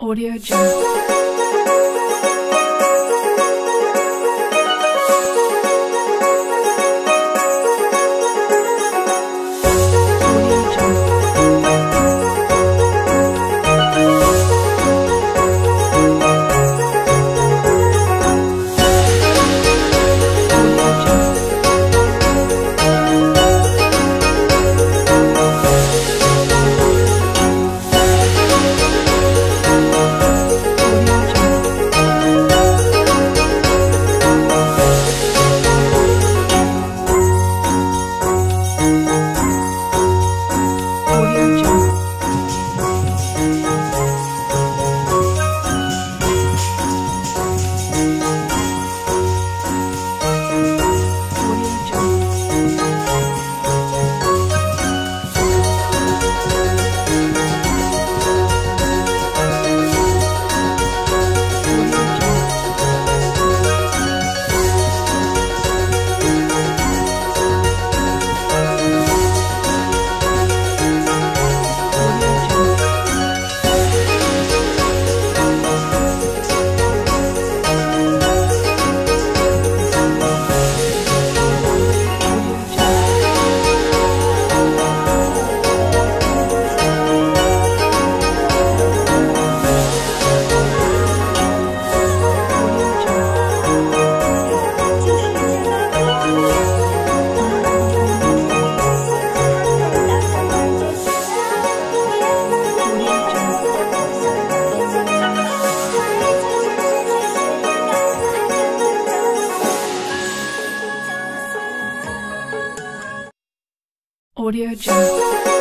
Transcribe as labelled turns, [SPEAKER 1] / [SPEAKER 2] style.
[SPEAKER 1] Audio Jungle. Audio Jungle.